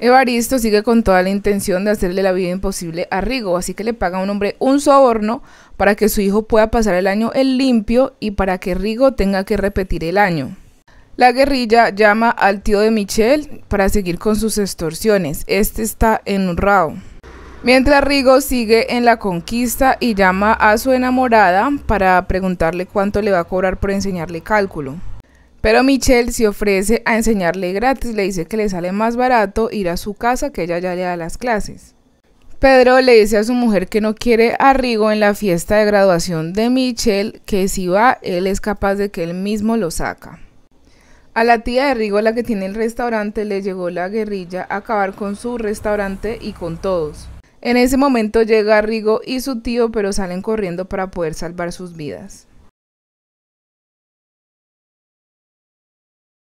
Evaristo sigue con toda la intención de hacerle la vida imposible a Rigo, así que le paga a un hombre un soborno para que su hijo pueda pasar el año en limpio y para que Rigo tenga que repetir el año. La guerrilla llama al tío de Michelle para seguir con sus extorsiones. Este está en un rao. Mientras Rigo sigue en la conquista y llama a su enamorada para preguntarle cuánto le va a cobrar por enseñarle cálculo. Pero Michelle se ofrece a enseñarle gratis, le dice que le sale más barato ir a su casa que ella ya le da las clases. Pedro le dice a su mujer que no quiere a Rigo en la fiesta de graduación de Michelle, que si va, él es capaz de que él mismo lo saca. A la tía de Rigo, la que tiene el restaurante, le llegó la guerrilla a acabar con su restaurante y con todos. En ese momento llega Rigo y su tío, pero salen corriendo para poder salvar sus vidas.